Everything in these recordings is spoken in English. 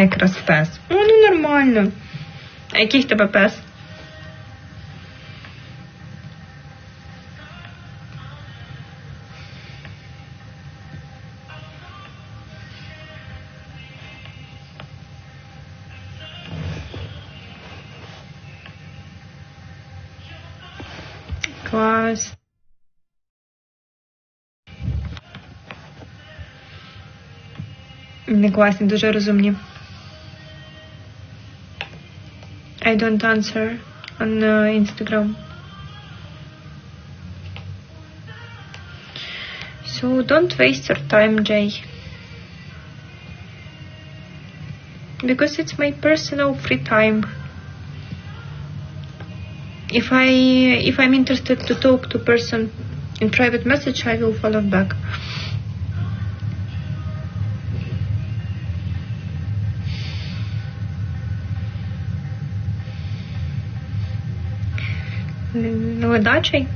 мене якраз пес. О, ну нормально. А який в тебе пес? Клас. Не класні, дуже розумні. I don't answer on uh, Instagram. So don't waste your time, Jay. Because it's my personal free time. If I if I'm interested to talk to person in private message, I will follow back. Ледачий.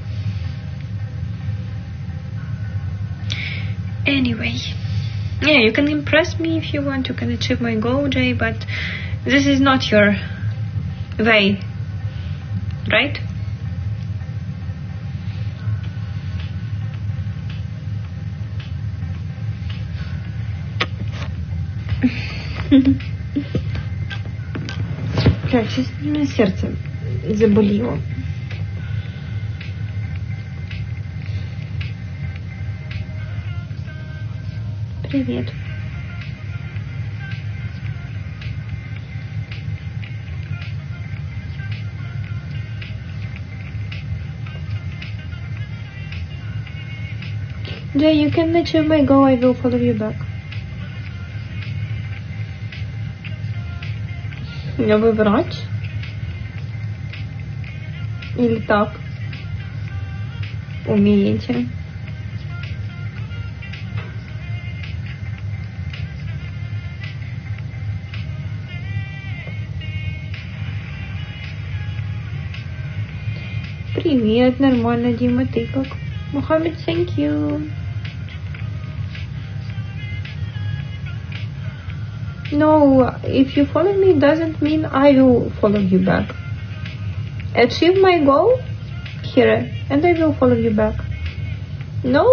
Anyway, yeah, you can impress me if you want. You can achieve my goal, Jay, but this is not your way, right? Так, сейчас у меня сердце заболело. Привет. Yeah, you can achieve my goal. I will follow you back. Я вы врач? Или так? Умеете? Привет, нормально, Дима, ты как? Мухаммед, thank you. No, if you follow me doesn't mean I will follow you back. Achieve my goal here and I will follow you back. No?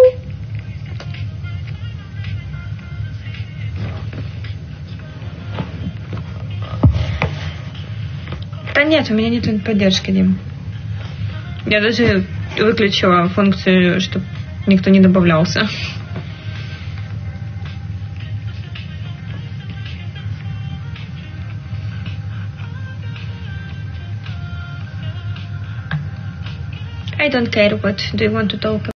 Да нет, у меня нет поддержки, Дим. Я даже выключила функцию, чтобы никто не добавлялся. I don't care what do you want to talk